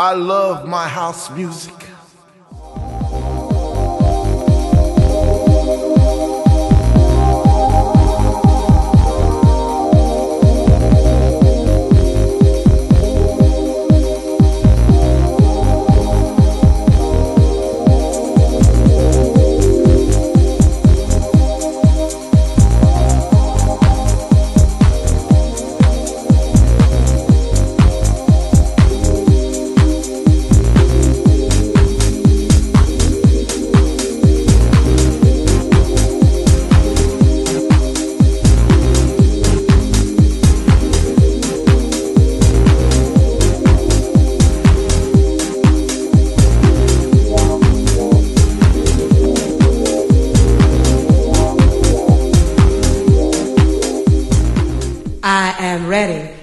I love my house music. I am ready.